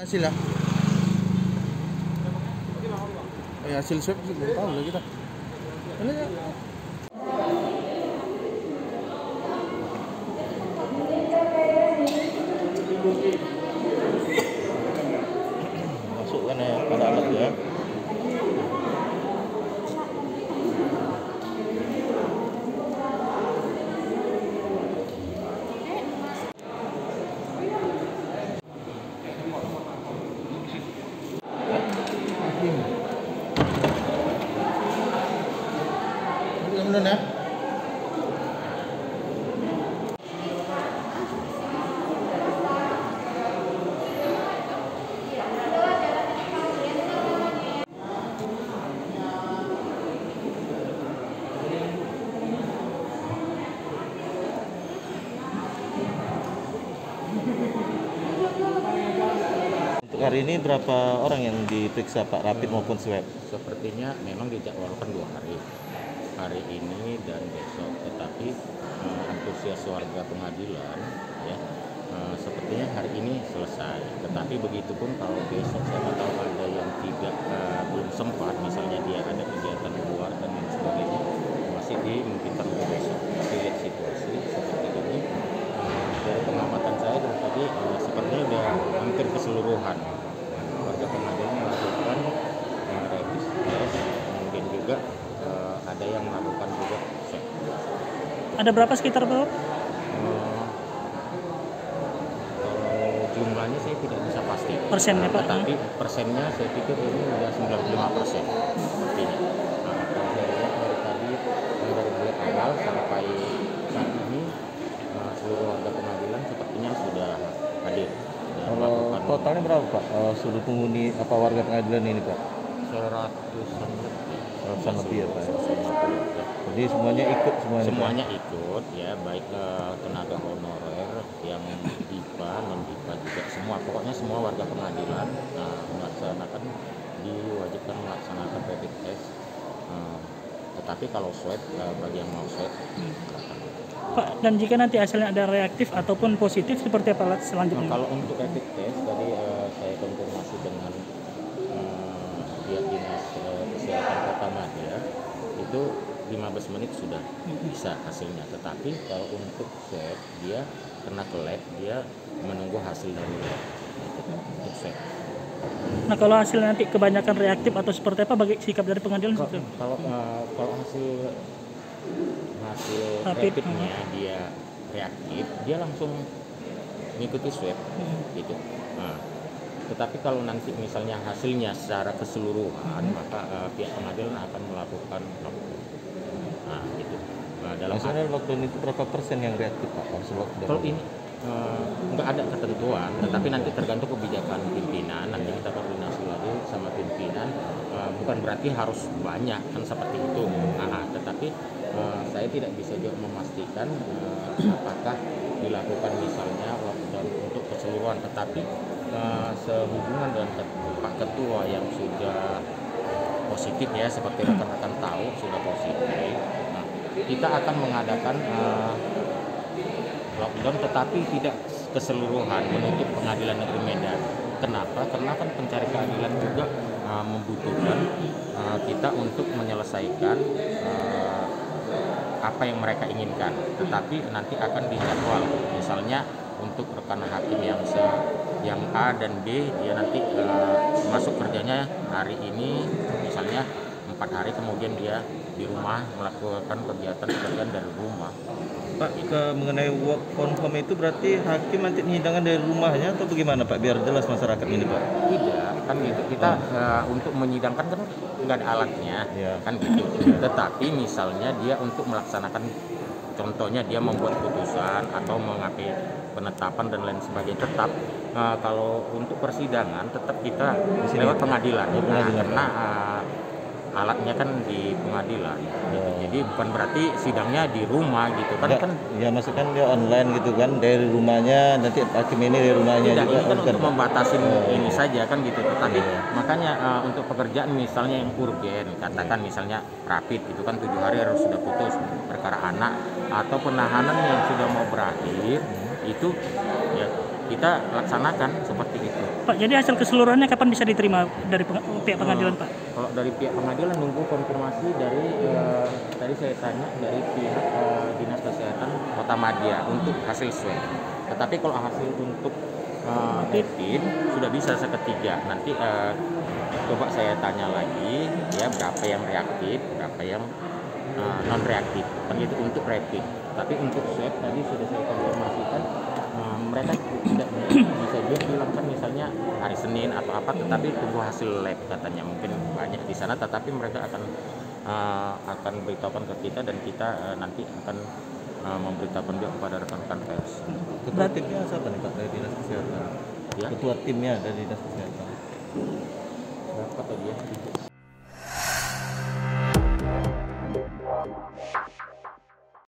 hasil lah eh, hasil swab sih belum tahu lah kita Ini ya. masukkan ya pada alat ya Untuk hari ini berapa orang yang diperiksa Pak? Rapid maupun swab? Sepertinya memang dijadwalkan dua hari, hari ini dan besok. Tetapi eh, antusias warga pengadilan, ya, eh, sepertinya hari ini selesai. Tetapi begitu pun kalau besok siapa tahu ada yang tidak eh, belum sempat, misalnya dia ada kegiatan di luar dan lain sebagainya, masih dimungkinkan untuk besok. Tapi lihat situasi seperti ini, eh, dari pengamatan saya dari tadi eh, sepertinya udah hampir keseluruhan warga pengadilan melakukan eh, rapid test, kemudian juga eh, ada yang melakukan juga swab. Ada berapa sekitar Pak? Eh, jumlahnya saya tidak bisa pasti. Persennya, Nah, Pak? Tetapi persennya saya pikir ini sudah 95 persen. Nah, kalau saya lihat dari tadi dari mulai awal sampai saat ini eh, seluruh warga pengadilan sepertinya sudah hadir Kalau totalnya berapa Pak? Eh, seluruh penghuni apa warga pengadilan ini Pak? seratusan lebih. Seratusan lebih ya, Pak. Jadi semuanya ikut semuanya. Pak? semuanya ikut ya baik eh, tenaga honorer yang DIPA non DIPA juga semua pokoknya semua warga pengadilan eh, melaksanakan diwajibkan melaksanakan rapid test Eh, tetapi kalau swab eh, bagi yang mau swab silakan. Pak, dan jika nanti hasilnya ada reaktif ataupun positif seperti apa Nah, selanjutnya? kalau untuk rapid test tadi eh, saya konfirmasi dengan eh, pihak dinas eh, kesehatan kota Madia itu 15 menit sudah bisa hasilnya tetapi kalau untuk swab dia kena ke lab dia menunggu hasil dari lab untuk swab Nah, kalau hasil nanti kebanyakan reaktif atau seperti apa bagi sikap dari pengadilan? kalau kalau, eh, kalau hasil hasil Rapid, rapidnya dia reaktif dia langsung mengikuti swab Hmm. gitu. Nah, tetapi kalau nanti misalnya hasilnya secara keseluruhan, maka eh, pihak pengadilan akan melakukan lockdown. Nah, gitu. Nah, dalam Maksudnya lockdown itu berapa persen yang reaktif Pak? Kalau ini eh, nggak ada ketentuan, tetapi nanti tergantung kebijakan pimpinan. Nanti kita koordinasi lagi sama pimpinan. Eh, bukan berarti harus banyak kan seperti itu. Nah, tetapi eh, saya tidak bisa juga memastikan eh, apakah dilakukan misalnya lockdown untuk keseluruhan. Tetapi eh, sehubungan dengan Pak Ketua yang sudah positif ya, seperti rekan-rekan tahu sudah positif. Nah, kita akan mengadakan eh, lockdown tetapi tidak keseluruhan menutup pengadilan negeri Medan. Kenapa? Karena kan pencari keadilan juga uh, membutuhkan uh, kita untuk menyelesaikan uh, apa yang mereka inginkan. Tetapi nanti akan dijadwal. Misalnya untuk rekan hakim yang se yang A dan B dia nanti uh, masuk kerjanya hari ini misalnya empat hari kemudian dia di rumah melakukan kegiatan kegiatan dari rumah Pak, ke mengenai work from home itu berarti hakim nanti menyidangkan dari rumahnya atau bagaimana Pak? Biar jelas masyarakat ini Pak. tidak kan gitu kita eh, untuk menyidangkan kan nggak ada alatnya Iya. kan gitu tetapi misalnya dia untuk melaksanakan contohnya dia membuat putusan atau mengambil penetapan dan lain sebagainya tetap eh, kalau untuk persidangan tetap kita lewat pengadilan, Nah, pengadilan. karena eh, alatnya kan di pengadilan. Gitu. jadi bukan berarti sidangnya di rumah gitu. Kan kan ya maksudnya dia online gitu kan dari rumahnya nanti hakim ini dari rumahnya tidak juga ini kan bukan, untuk membatasi Oh. ini saja kan gitu. Tetapi Iya. makanya eh, untuk pekerjaan misalnya yang urgen katakan misalnya rapid itu kan tujuh hari harus sudah putus perkara anak atau penahanan yang sudah mau berakhir itu ya kita laksanakan seperti itu Pak, jadi hasil keseluruhannya kapan bisa diterima dari peng- pihak pengadilan Pak? Kalau dari pihak pengadilan nunggu konfirmasi dari eh, tadi saya tanya dari pihak eh, dinas kesehatan Kota Madia untuk hasil swab. Tetapi kalau hasil untuk eh, rapid sudah bisa seketiga. Nanti eh, coba saya tanya lagi ya berapa yang reaktif, berapa yang non reaktif. Begitu untuk rapid. Tapi untuk swab tadi sudah saya konfirmasikan eh, mereka tidak bisa bilang kan misalnya hari Senin atau apa tetapi tunggu hasil lab katanya mungkin banyak di sana tetapi mereka akan eh, akan beritahukan ke kita dan kita eh, nanti akan eh, memberitahukan juga kepada rekan-rekan pers Ketua timnya siapa nih Pak dari Dinas Kesehatan? ya Ketua timnya dari Dinas Kesehatan. berapa tadi ya